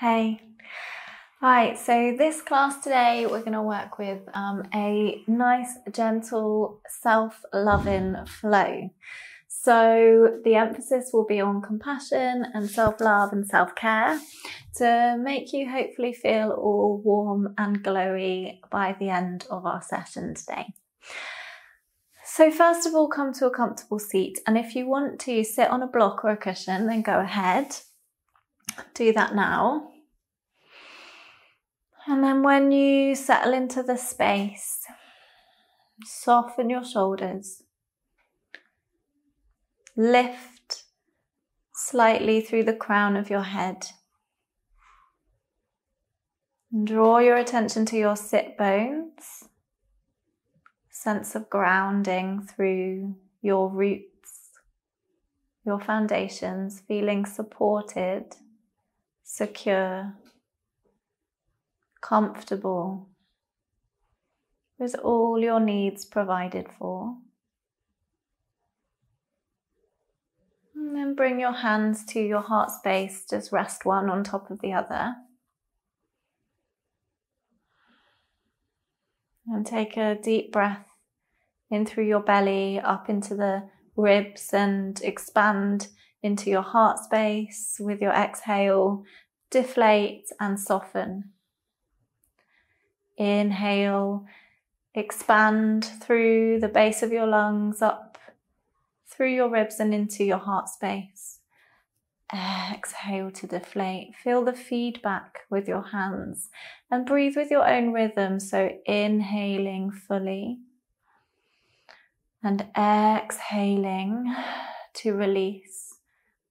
Hey. Right, so this class today we're going to work with um, a nice, gentle, self loving flow. So the emphasis will be on compassion and self love and self care to make you hopefully feel all warm and glowy by the end of our session today. So, first of all, come to a comfortable seat. And if you want to sit on a block or a cushion, then go ahead. Do that now. And then when you settle into the space, soften your shoulders. Lift slightly through the crown of your head. Draw your attention to your sit bones sense of grounding through your roots, your foundations, feeling supported, secure, comfortable, with all your needs provided for. And then bring your hands to your heart space, just rest one on top of the other. And take a deep breath in through your belly, up into the ribs, and expand into your heart space with your exhale. Deflate and soften. Inhale, expand through the base of your lungs, up through your ribs and into your heart space. Exhale to deflate. Feel the feedback with your hands and breathe with your own rhythm. So, inhaling fully and exhaling to release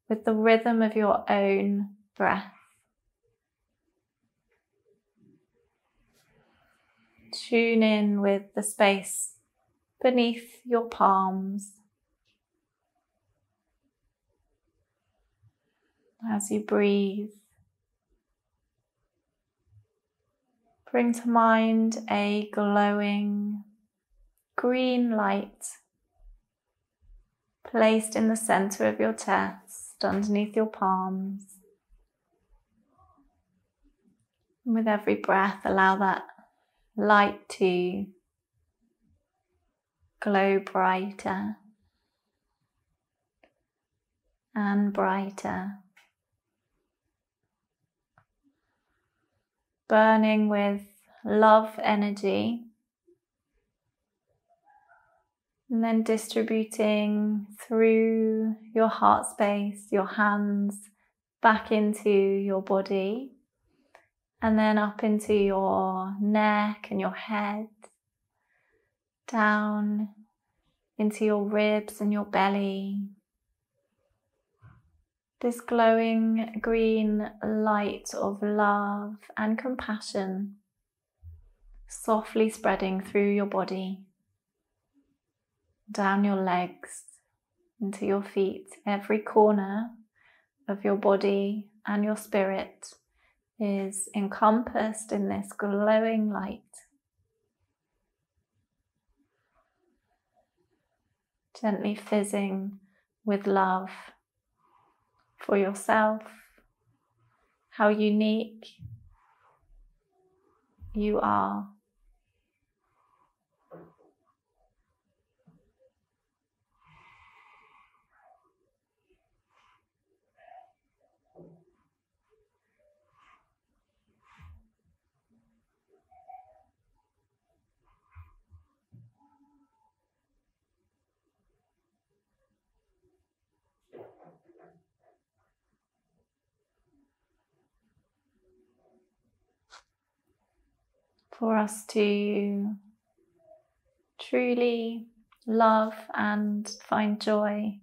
with the rhythm of your own breath. Tune in with the space beneath your palms. As you breathe, bring to mind a glowing green light placed in the center of your chest, underneath your palms. And with every breath, allow that light to glow brighter and brighter, burning with love energy. And then distributing through your heart space, your hands back into your body, and then up into your neck and your head, down into your ribs and your belly. This glowing green light of love and compassion softly spreading through your body down your legs into your feet, every corner of your body and your spirit is encompassed in this glowing light. Gently fizzing with love for yourself, how unique you are for us to truly love and find joy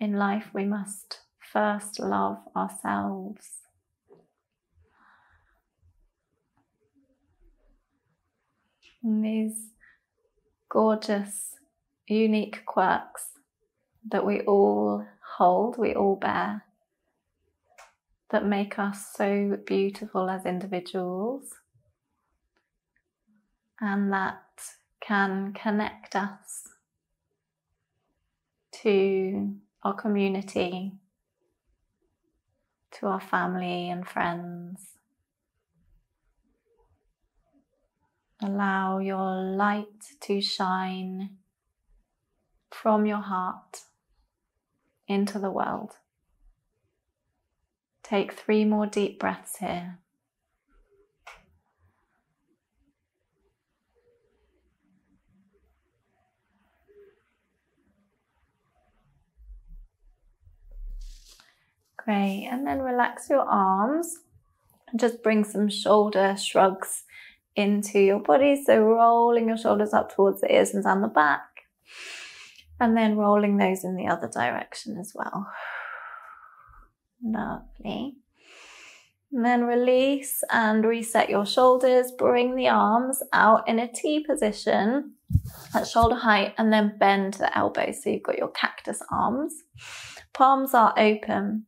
in life, we must first love ourselves. And these gorgeous, unique quirks that we all hold, we all bear, that make us so beautiful as individuals and that can connect us to our community, to our family and friends. Allow your light to shine from your heart into the world. Take three more deep breaths here. Great. And then relax your arms and just bring some shoulder shrugs into your body. So rolling your shoulders up towards the ears and down the back. And then rolling those in the other direction as well. Lovely. And then release and reset your shoulders. Bring the arms out in a T position at shoulder height and then bend the elbows. So you've got your cactus arms. Palms are open.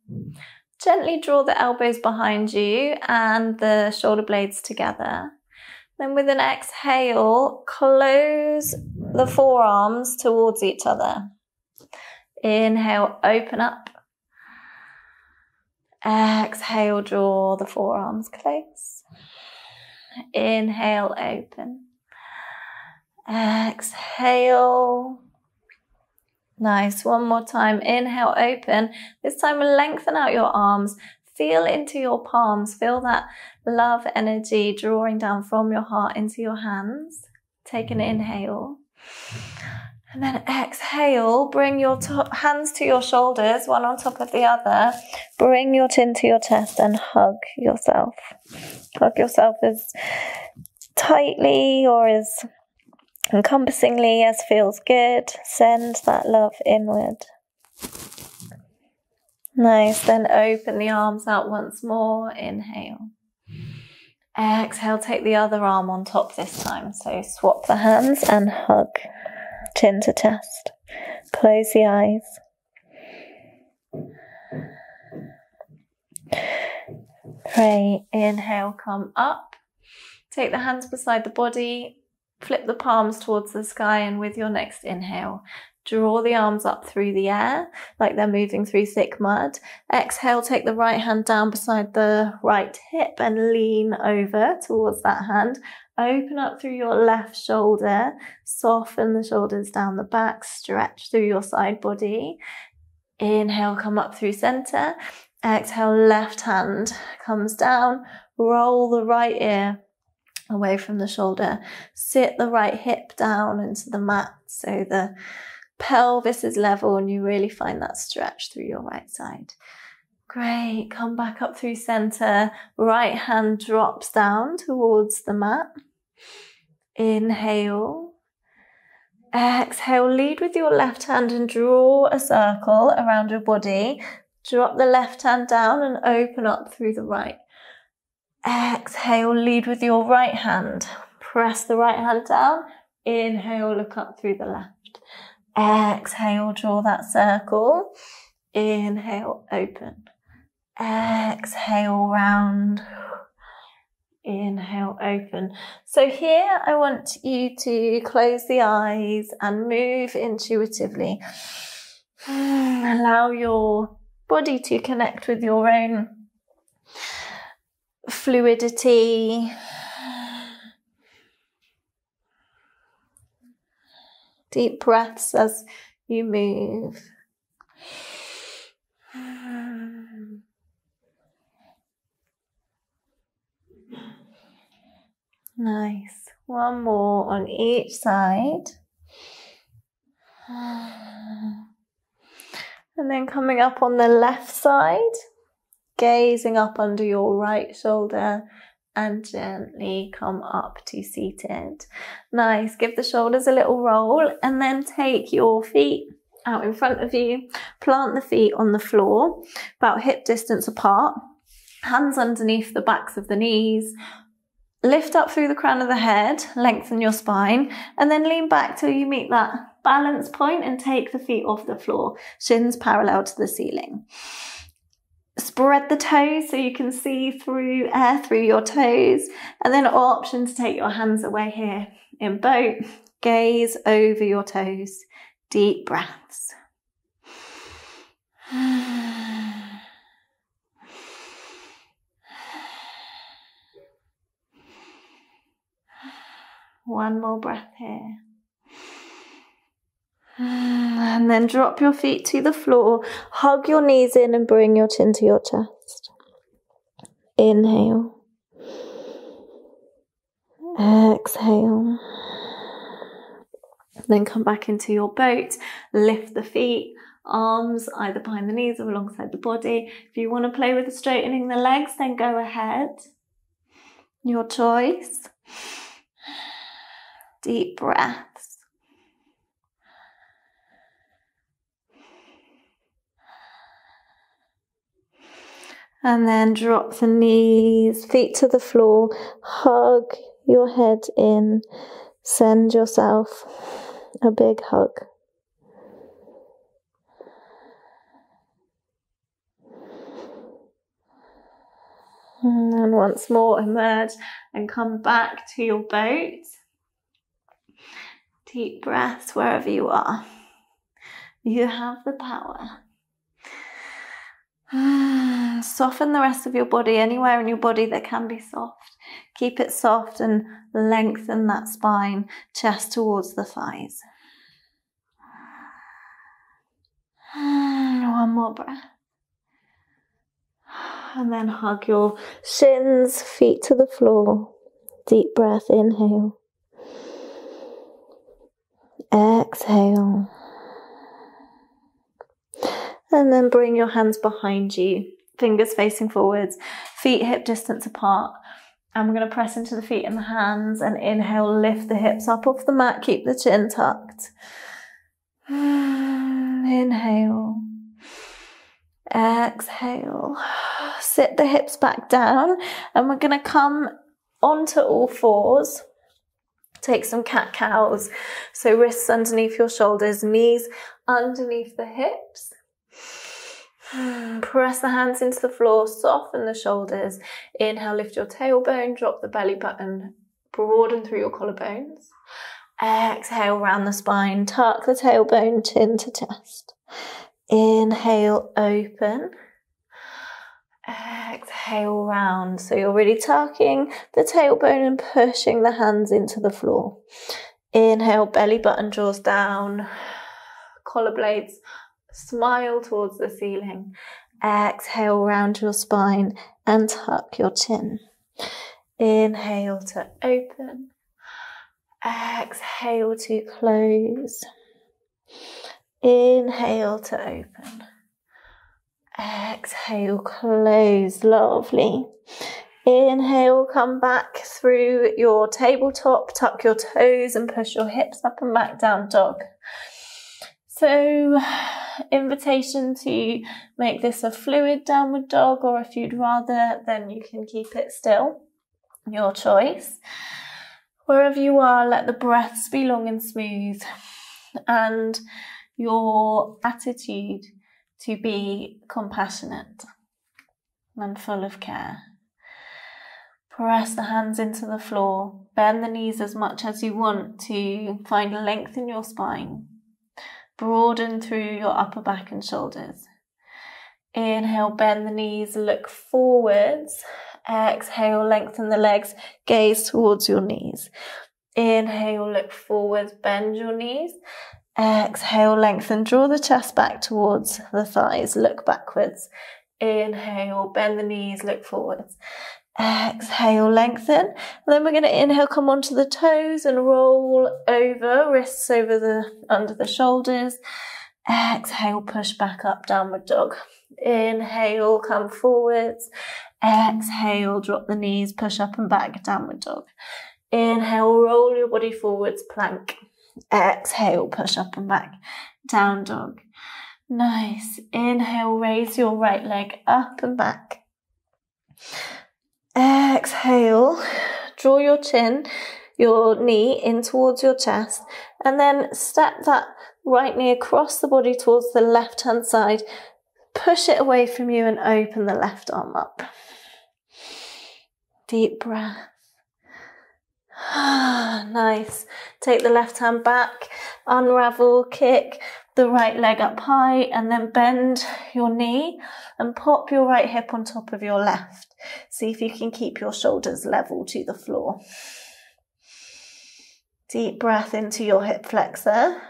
Gently draw the elbows behind you and the shoulder blades together. Then with an exhale, close the forearms towards each other. Inhale, open up. Exhale, draw the forearms close. Inhale, open. Exhale. Nice. One more time. Inhale, open. This time, lengthen out your arms. Feel into your palms. Feel that love energy drawing down from your heart into your hands. Take an inhale. And then exhale, bring your hands to your shoulders, one on top of the other. Bring your chin to your chest and hug yourself. Hug yourself as tightly or as encompassingly as feels good. Send that love inward. Nice. Then open the arms out once more. Inhale. Exhale, take the other arm on top this time. So swap the hands and hug chin to chest. Close the eyes. Pray. Inhale, come up. Take the hands beside the body. Flip the palms towards the sky, and with your next inhale, draw the arms up through the air like they're moving through thick mud. Exhale, take the right hand down beside the right hip and lean over towards that hand. Open up through your left shoulder, soften the shoulders down the back, stretch through your side body. Inhale, come up through center. Exhale, left hand comes down, roll the right ear away from the shoulder. Sit the right hip down into the mat so the pelvis is level and you really find that stretch through your right side. Great. Come back up through center. Right hand drops down towards the mat. Inhale. Exhale. Lead with your left hand and draw a circle around your body. Drop the left hand down and open up through the right. Exhale, lead with your right hand. Press the right hand down. Inhale, look up through the left. Exhale, draw that circle. Inhale, open. Exhale, round. Inhale, open. So here I want you to close the eyes and move intuitively. Allow your body to connect with your own fluidity. Deep breaths as you move. Nice. One more on each side. And then coming up on the left side gazing up under your right shoulder and gently come up to seated. Nice. Give the shoulders a little roll and then take your feet out in front of you. Plant the feet on the floor, about hip distance apart. Hands underneath the backs of the knees. Lift up through the crown of the head, lengthen your spine, and then lean back till you meet that balance point and take the feet off the floor, shins parallel to the ceiling spread the toes so you can see through air through your toes. And then option to take your hands away here in boat gaze over your toes. Deep breaths. One more breath here. And then drop your feet to the floor. Hug your knees in and bring your chin to your chest. Inhale. Exhale. Then come back into your boat. Lift the feet, arms either behind the knees or alongside the body. If you want to play with straightening the legs, then go ahead. Your choice. Deep breaths. And then drop the knees, feet to the floor, hug your head in, send yourself a big hug. And then once more emerge and come back to your boat. Deep breaths wherever you are. You have the power. Soften the rest of your body, anywhere in your body that can be soft. Keep it soft and lengthen that spine, chest towards the thighs. One more breath. And then hug your shins, feet to the floor. Deep breath, inhale. Exhale. And then bring your hands behind you, fingers facing forwards, feet hip distance apart. And we're going to press into the feet and the hands and inhale, lift the hips up off the mat, keep the chin tucked. Inhale. Exhale. Sit the hips back down and we're going to come onto all fours. Take some cat cows. So wrists underneath your shoulders, knees underneath the hips. Press the hands into the floor, soften the shoulders. Inhale, lift your tailbone, drop the belly button, broaden through your collarbones. Exhale, round the spine, tuck the tailbone, chin to chest. Inhale, open. Exhale, round. So you're really tucking the tailbone and pushing the hands into the floor. Inhale, belly button draws down, collar blades smile towards the ceiling. Exhale, round your spine and tuck your chin. Inhale to open. Exhale to close. Inhale to open. Exhale, close. Lovely. Inhale, come back through your tabletop, tuck your toes and push your hips up and back down dog. So, invitation to make this a fluid downward dog, or if you'd rather, then you can keep it still. Your choice. Wherever you are, let the breaths be long and smooth, and your attitude to be compassionate and full of care. Press the hands into the floor, bend the knees as much as you want to find length in your spine Broaden through your upper back and shoulders. Inhale, bend the knees, look forwards. Exhale, lengthen the legs, gaze towards your knees. Inhale, look forwards, bend your knees. Exhale, lengthen, draw the chest back towards the thighs, look backwards. Inhale, bend the knees, look forwards. Exhale, lengthen. And then we're going to inhale, come onto the toes and roll over, wrists over the under the shoulders. Exhale, push back up, downward dog. Inhale, come forwards. Exhale, drop the knees, push up and back, downward dog. Inhale, roll your body forwards, plank. Exhale, push up and back, down dog. Nice. Inhale, raise your right leg up and back. Exhale, draw your chin, your knee in towards your chest, and then step that right knee across the body towards the left hand side. Push it away from you and open the left arm up. Deep breath. nice. Take the left hand back, unravel, kick, the right leg up high and then bend your knee and pop your right hip on top of your left. See if you can keep your shoulders level to the floor. Deep breath into your hip flexor.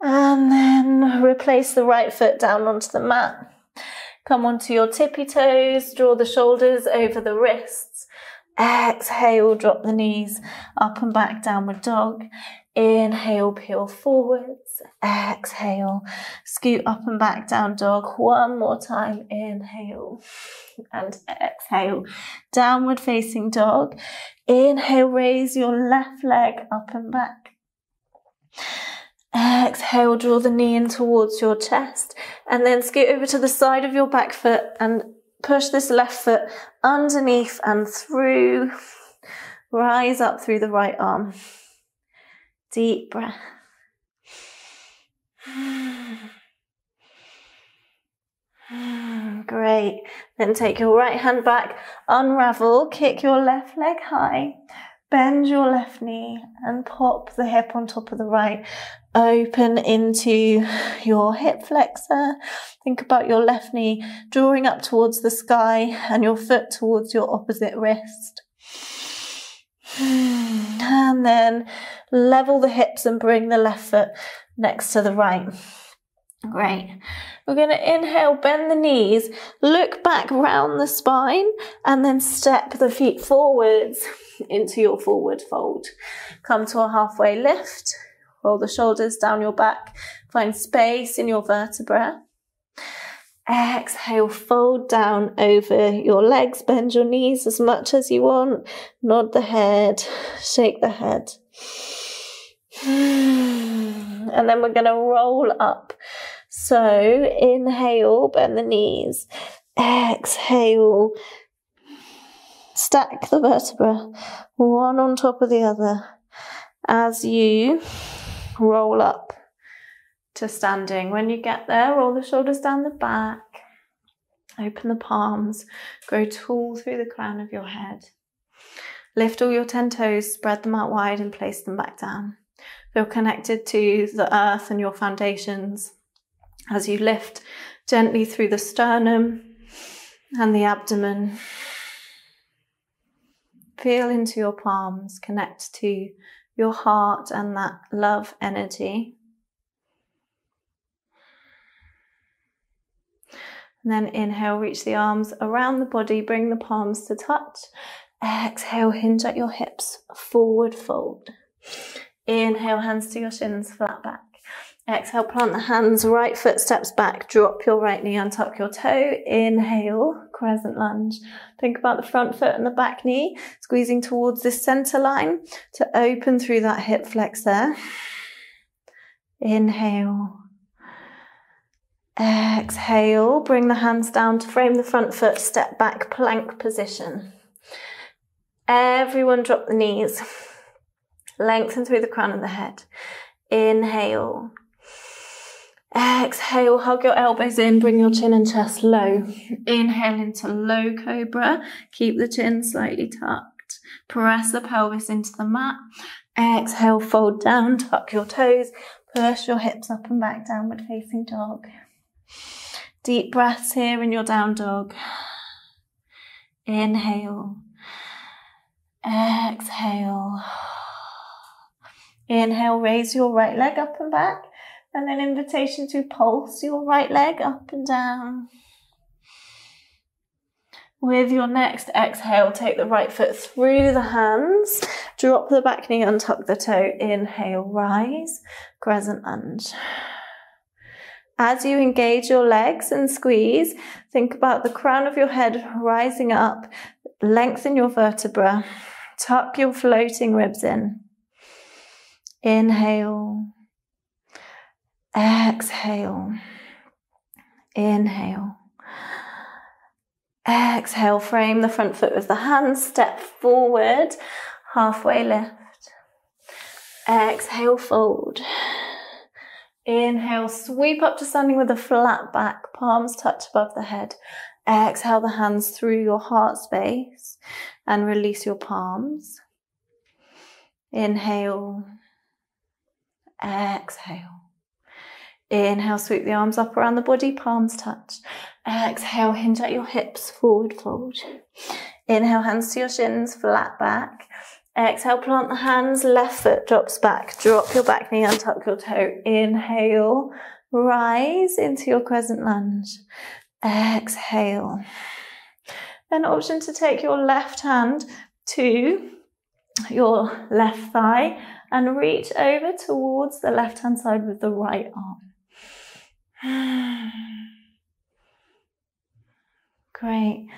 And then replace the right foot down onto the mat. Come onto your tippy toes, draw the shoulders over the wrists. Exhale, drop the knees up and back, downward dog. Inhale, peel forwards. Exhale, scoot up and back, down dog. One more time. Inhale and exhale. Downward facing dog. Inhale, raise your left leg up and back. Exhale, draw the knee in towards your chest and then scoot over to the side of your back foot and push this left foot underneath and through. Rise up through the right arm. Deep breath. Great. Then take your right hand back, unravel, kick your left leg high, bend your left knee and pop the hip on top of the right. Open into your hip flexor. Think about your left knee drawing up towards the sky and your foot towards your opposite wrist. And then level the hips and bring the left foot next to the right. Great. We're going to inhale, bend the knees, look back round the spine, and then step the feet forwards into your forward fold. Come to a halfway lift, roll the shoulders down your back, find space in your vertebra. Exhale, fold down over your legs, bend your knees as much as you want, nod the head, shake the head. And then we're going to roll up. So inhale, bend the knees. Exhale, stack the vertebra, one on top of the other, as you roll up to standing. When you get there, roll the shoulders down the back, open the palms, grow tall through the crown of your head. Lift all your 10 toes, spread them out wide, and place them back down. Feel connected to the earth and your foundations as you lift gently through the sternum and the abdomen. Feel into your palms, connect to your heart and that love energy. And then inhale, reach the arms around the body, bring the palms to touch. Exhale, hinge at your hips, forward fold. Inhale, hands to your shins, flat back. Exhale, plant the hands, right foot steps back, drop your right knee, untuck your toe. Inhale, crescent lunge. Think about the front foot and the back knee, squeezing towards this center line to open through that hip flexor. Inhale. Exhale, bring the hands down to frame the front foot, step back, plank position. Everyone drop the knees. Lengthen through the crown of the head. Inhale. Exhale, hug your elbows in, bring your chin and chest low. Inhale into low cobra. Keep the chin slightly tucked. Press the pelvis into the mat. Exhale, fold down, tuck your toes. Push your hips up and back, downward facing dog. Deep breaths here in your down dog. Inhale. Exhale. Inhale, raise your right leg up and back. And then invitation to pulse your right leg up and down. With your next exhale, take the right foot through the hands, drop the back knee, untuck the toe, inhale, rise, crescent lunge. As you engage your legs and squeeze, think about the crown of your head rising up, lengthen your vertebra, tuck your floating ribs in. Inhale, Exhale. Inhale. Exhale, frame the front foot with the hands, step forward, halfway lift. Exhale, fold. Inhale, sweep up to standing with a flat back, palms touch above the head. Exhale the hands through your heart space and release your palms. Inhale, exhale. Inhale, sweep the arms up around the body, palms touch. Exhale, hinge at your hips, forward fold. Inhale, hands to your shins, flat back. Exhale, plant the hands, left foot drops back. Drop your back knee, untuck your toe. Inhale, rise into your crescent lunge. Exhale. An option to take your left hand to your left thigh and reach over towards the left hand side with the right arm. Great.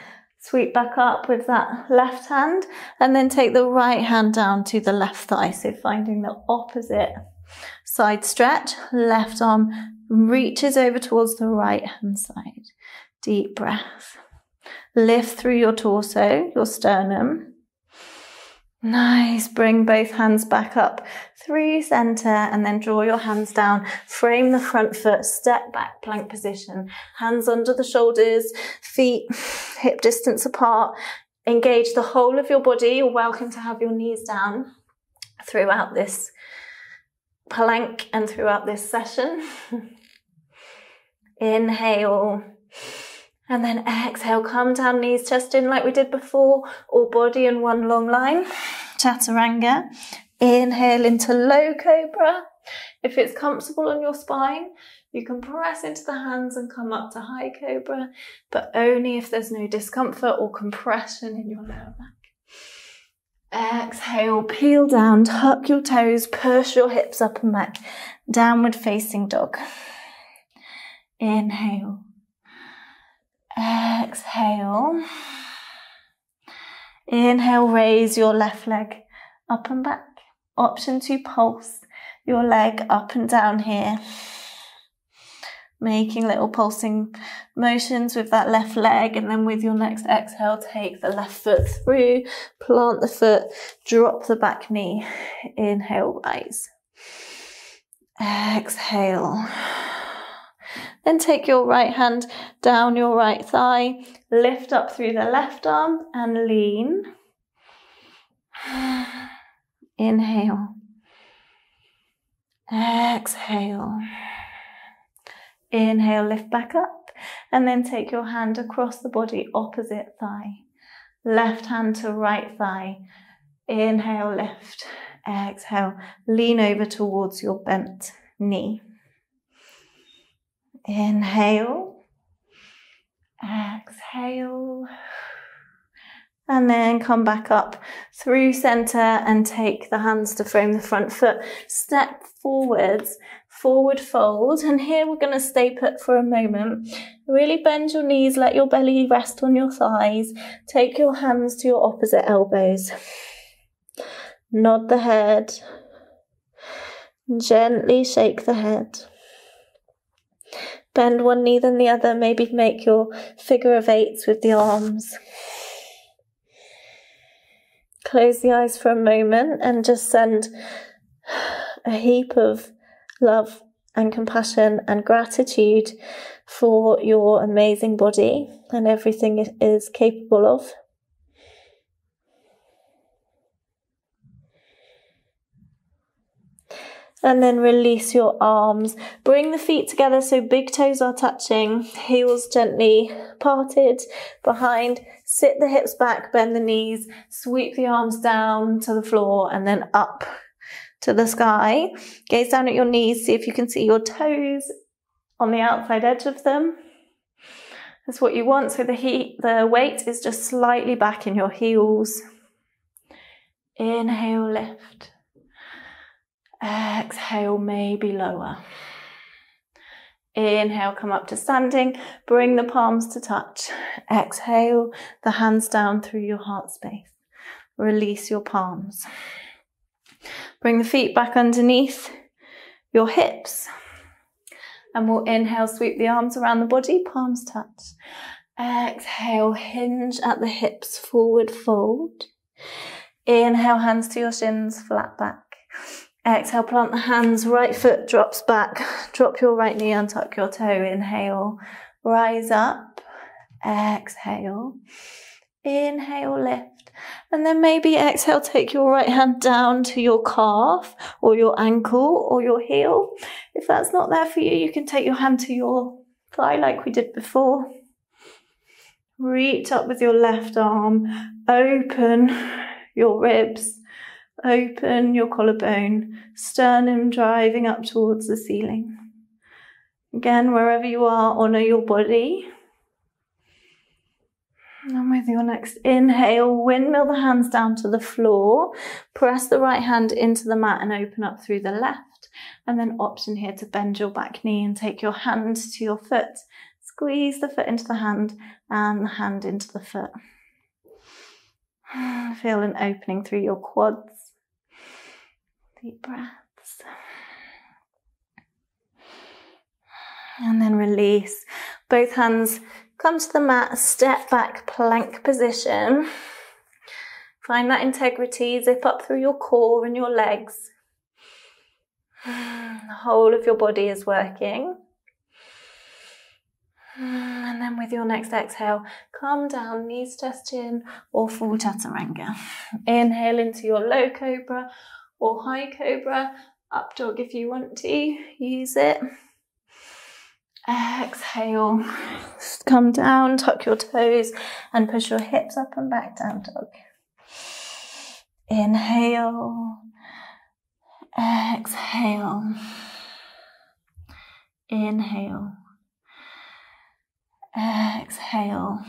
Sweep back up with that left hand and then take the right hand down to the left thigh. So finding the opposite side stretch, left arm reaches over towards the right hand side. Deep breath. Lift through your torso, your sternum. Nice. Bring both hands back up through center and then draw your hands down. Frame the front foot, step back, plank position. Hands under the shoulders, feet hip distance apart. Engage the whole of your body. You're welcome to have your knees down throughout this plank and throughout this session. Inhale. And then exhale, come down, knees, chest in like we did before, all body in one long line. Chaturanga. Inhale into low cobra. If it's comfortable on your spine, you can press into the hands and come up to high cobra, but only if there's no discomfort or compression in your lower back. Exhale, peel down, tuck your toes, push your hips up and back. Downward facing dog. Inhale. Exhale. Inhale, raise your left leg up and back. Option to pulse your leg up and down here. Making little pulsing motions with that left leg, and then with your next exhale, take the left foot through, plant the foot, drop the back knee. Inhale, rise. Exhale. Then take your right hand down your right thigh, lift up through the left arm and lean. Inhale. Exhale. Inhale, lift back up, and then take your hand across the body, opposite thigh. Left hand to right thigh. Inhale, lift. Exhale, lean over towards your bent knee. Inhale. Exhale. And then come back up through center and take the hands to frame the front foot. Step forwards, forward fold. And here we're going to stay put for a moment. Really bend your knees, let your belly rest on your thighs. Take your hands to your opposite elbows. Nod the head. Gently shake the head. Bend one knee then the other, maybe make your figure of eights with the arms. Close the eyes for a moment and just send a heap of love and compassion and gratitude for your amazing body and everything it is capable of. And then release your arms. Bring the feet together so big toes are touching, heels gently parted behind. Sit the hips back, bend the knees, sweep the arms down to the floor and then up to the sky. Gaze down at your knees, see if you can see your toes on the outside edge of them. That's what you want. So the heat, the weight is just slightly back in your heels. Inhale, lift. Exhale, maybe lower. Inhale, come up to standing. Bring the palms to touch. Exhale, the hands down through your heart space. Release your palms. Bring the feet back underneath your hips. And we'll inhale, sweep the arms around the body, palms touch. Exhale, hinge at the hips, forward fold. Inhale, hands to your shins, flat back. Exhale, plant the hands, right foot drops back. Drop your right knee, untuck your toe. Inhale, rise up. Exhale. Inhale, lift. And then maybe exhale, take your right hand down to your calf or your ankle or your heel. If that's not there for you, you can take your hand to your thigh like we did before. Reach up with your left arm, open your ribs, open your collarbone, sternum driving up towards the ceiling. Again, wherever you are, honor your body. And with your next inhale, windmill the hands down to the floor. Press the right hand into the mat and open up through the left. And then option here to bend your back knee and take your hand to your foot. Squeeze the foot into the hand and the hand into the foot. Feel an opening through your quads. Deep breaths. And then release. Both hands come to the mat, step back, plank position. Find that integrity, zip up through your core and your legs. The whole of your body is working. And then with your next exhale, calm down, knees touch chin or full chaturanga. Inhale into your low cobra or high cobra, up dog if you want to, use it. Exhale, come down, tuck your toes and push your hips up and back down dog. Inhale, exhale, inhale Exhale.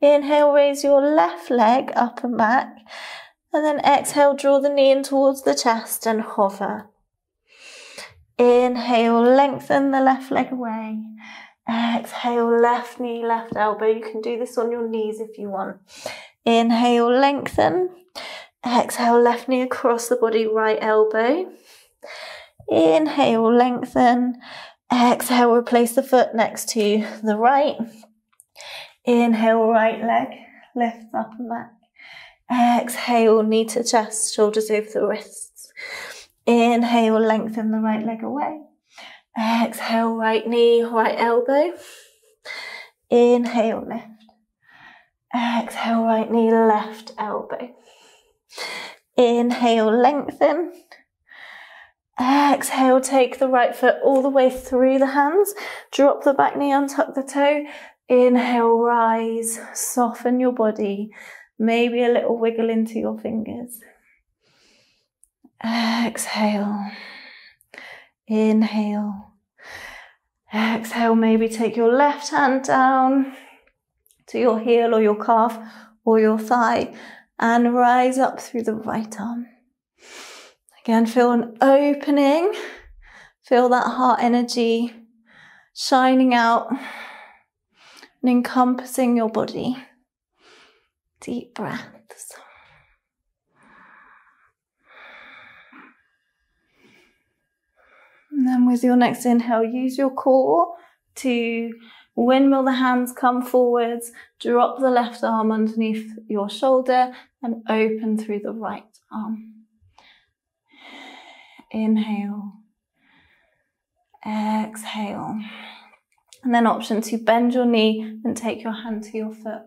Inhale, raise your left leg up and back. And then exhale, draw the knee in towards the chest and hover. Inhale, lengthen the left leg away. Exhale, left knee, left elbow. You can do this on your knees if you want. Inhale, lengthen. Exhale, left knee across the body, right elbow. Inhale, lengthen. Exhale, replace the foot next to the right. Inhale, right leg, lift up and back. Exhale, knee to chest, shoulders over the wrists. Inhale, lengthen the right leg away. Exhale, right knee, right elbow. Inhale, lift. Exhale, right knee, left elbow. Inhale, lengthen. Exhale, take the right foot all the way through the hands. Drop the back knee, untuck the toe. Inhale, rise, soften your body. Maybe a little wiggle into your fingers. Exhale. Inhale. Exhale, maybe take your left hand down to your heel or your calf or your thigh and rise up through the right arm. Again, feel an opening. Feel that heart energy shining out and encompassing your body. Deep breaths. And then with your next inhale, use your core to windmill the hands, come forwards, drop the left arm underneath your shoulder and open through the right arm. Inhale. Exhale. And then option to bend your knee and take your hand to your foot.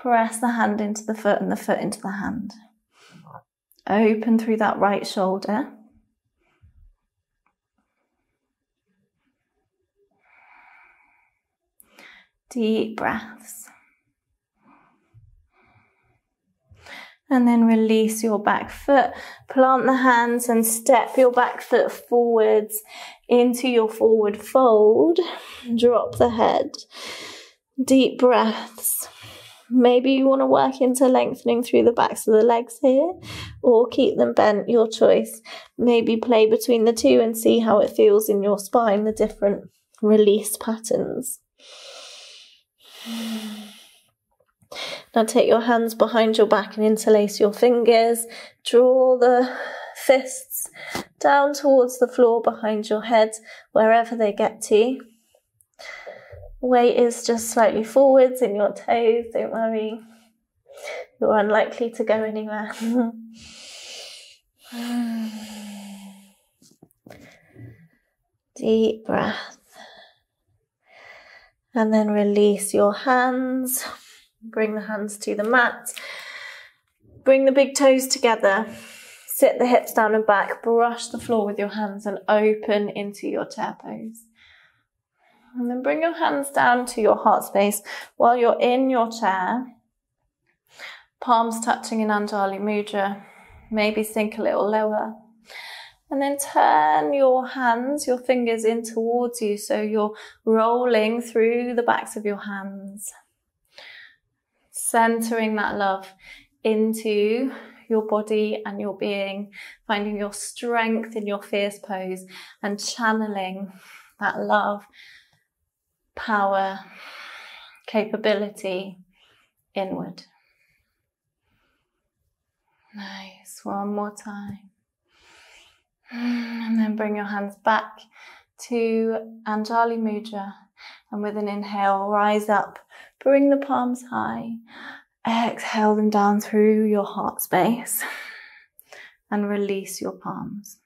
Press the hand into the foot and the foot into the hand. Open through that right shoulder. Deep breaths. and then release your back foot. Plant the hands and step your back foot forwards into your forward fold. Drop the head. Deep breaths. Maybe you want to work into lengthening through the backs of the legs here, or keep them bent, your choice. Maybe play between the two and see how it feels in your spine, the different release patterns. Now take your hands behind your back and interlace your fingers. Draw the fists down towards the floor behind your head, wherever they get to. Weight is just slightly forwards in your toes, don't worry. You're unlikely to go anywhere. Deep breath. And then release your hands. Bring the hands to the mat. Bring the big toes together. Sit the hips down and back. Brush the floor with your hands and open into your chair pose. And then bring your hands down to your heart space while you're in your chair. Palms touching in Anjali Mudra. Maybe sink a little lower. And then turn your hands, your fingers in towards you so you're rolling through the backs of your hands. Centering that love into your body and your being, finding your strength in your fierce pose and channeling that love, power, capability inward. Nice. One more time. And then bring your hands back to Anjali Mudra. And with an inhale, rise up. Bring the palms high. Exhale them down through your heart space. And release your palms.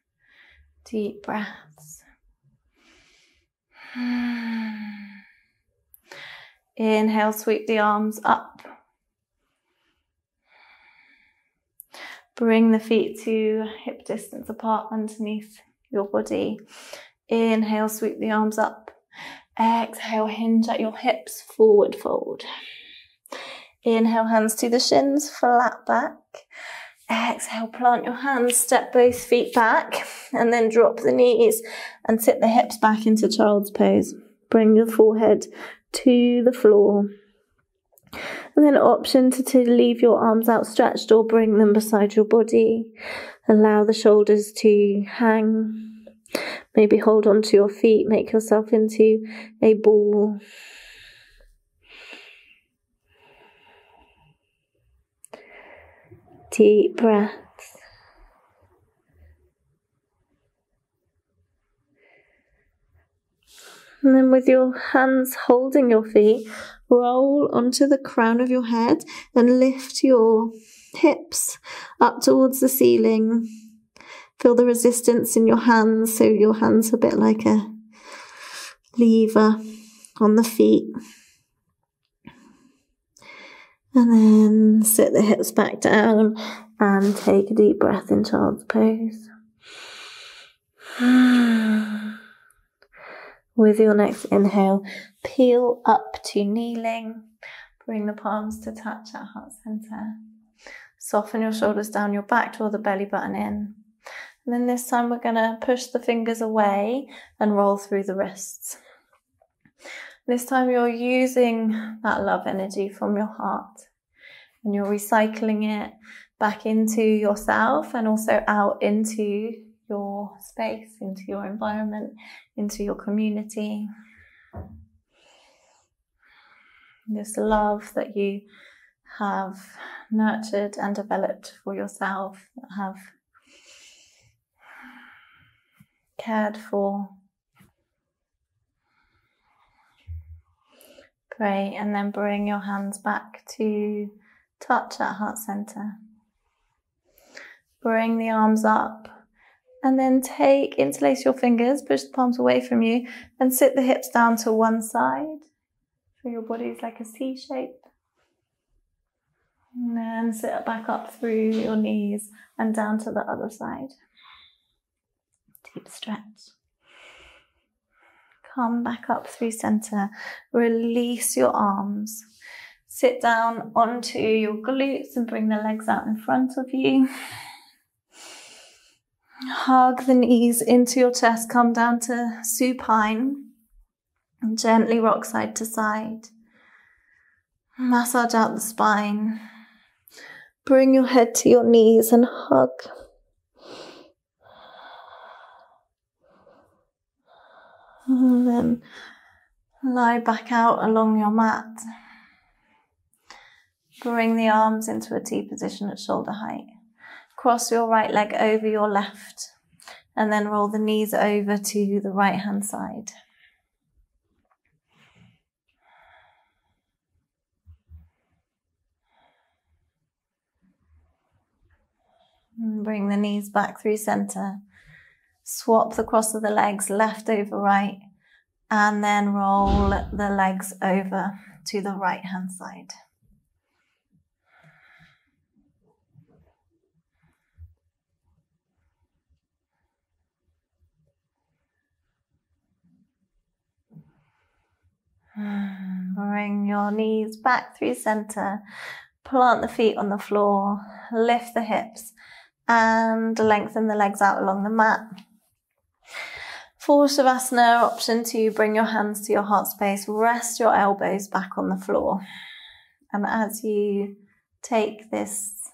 Deep breaths. Inhale, sweep the arms up Bring the feet to hip distance apart underneath your body. Inhale, sweep the arms up. Exhale, hinge at your hips, forward fold. Inhale, hands to the shins, flat back. Exhale, plant your hands, step both feet back, and then drop the knees and sit the hips back into child's pose. Bring your forehead to the floor. And then option to, to leave your arms outstretched or bring them beside your body. Allow the shoulders to hang. Maybe hold on to your feet, make yourself into a ball. Deep breaths. And then with your hands holding your feet, roll onto the crown of your head and lift your hips up towards the ceiling. Feel the resistance in your hands, so your hands are a bit like a lever on the feet. And then sit the hips back down and take a deep breath in child's pose. With your next inhale, peel up to kneeling. Bring the palms to touch at heart center. Soften your shoulders down your back, draw the belly button in. And then this time we're going to push the fingers away and roll through the wrists. This time you're using that love energy from your heart and you're recycling it back into yourself and also out into your space, into your environment, into your community. This love that you have nurtured and developed for yourself, that have cared for. Great, and then bring your hands back to touch at heart center. Bring the arms up and then take, interlace your fingers, push the palms away from you, and sit the hips down to one side. So your body is like a C shape. And then sit back up through your knees and down to the other side. Deep stretch. Come back up through center. Release your arms. Sit down onto your glutes and bring the legs out in front of you. Hug the knees into your chest, come down to supine, and gently rock side to side. Massage out the spine. Bring your head to your knees and hug. And then lie back out along your mat. Bring the arms into a T position at shoulder height. Cross your right leg over your left and then roll the knees over to the right hand side. And bring the knees back through center. Swap the cross of the legs left over right and then roll the legs over to the right hand side. Bring your knees back through center. Plant the feet on the floor. Lift the hips and lengthen the legs out along the mat. For Shavasana, option two, bring your hands to your heart space. Rest your elbows back on the floor. And as you take this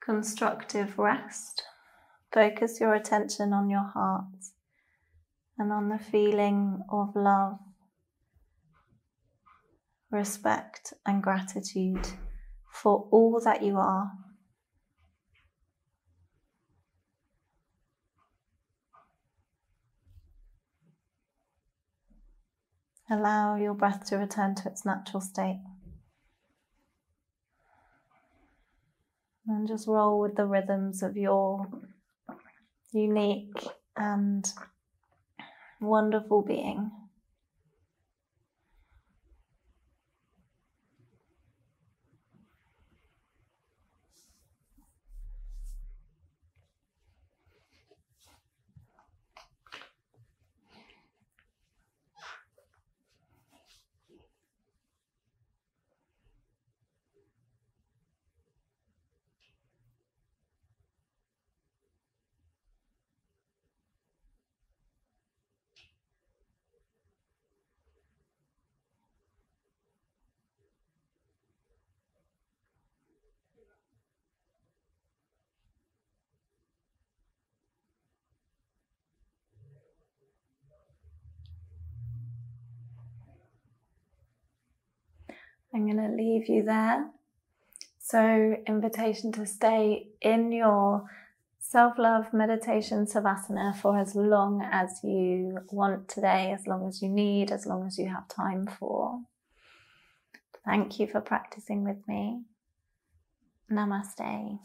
constructive rest, focus your attention on your heart and on the feeling of love, respect, and gratitude for all that you are. Allow your breath to return to its natural state. And just roll with the rhythms of your unique and wonderful being. I'm going to leave you there. So, invitation to stay in your self love meditation savasana for as long as you want today, as long as you need, as long as you have time for. Thank you for practicing with me. Namaste.